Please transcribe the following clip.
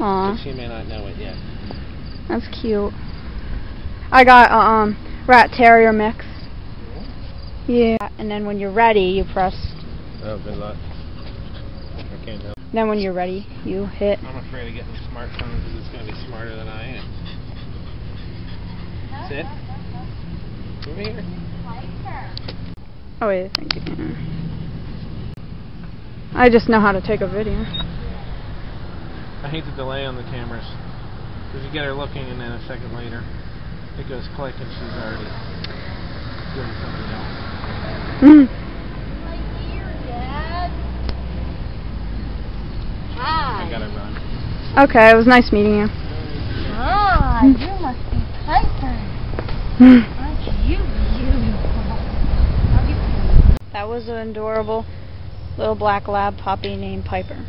Aw, But she may not know it yet. that's cute. I got a um, rat terrier mix. Yeah, and then when you're ready, you press. Oh, good luck. I can't help. Then when you're ready, you hit. I'm afraid of getting a smartphone because it's going to be smarter than I am. Sit. Come here. Oh wait, I think. yeah. I just know how to take a video. I hate the delay on the cameras. Because you get her looking and then a second later it goes click and she's already doing something else. Mm. I Hi. gotta run. Okay, it was nice meeting you. Ah, you must be Piper. Aren't you beautiful? You. That was an adorable little black lab puppy named Piper.